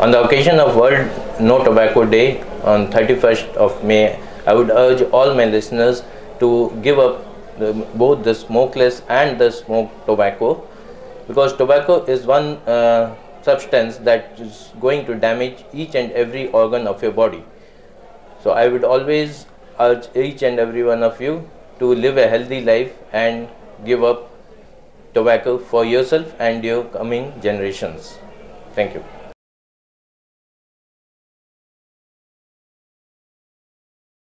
On the occasion of World No Tobacco Day on 31st of May, I would urge all my listeners to give up the, both the smokeless and the smoked tobacco because tobacco is one uh, substance that is going to damage each and every organ of your body. So I would always urge each and every one of you to live a healthy life and give up tobacco for yourself and your coming generations. Thank you.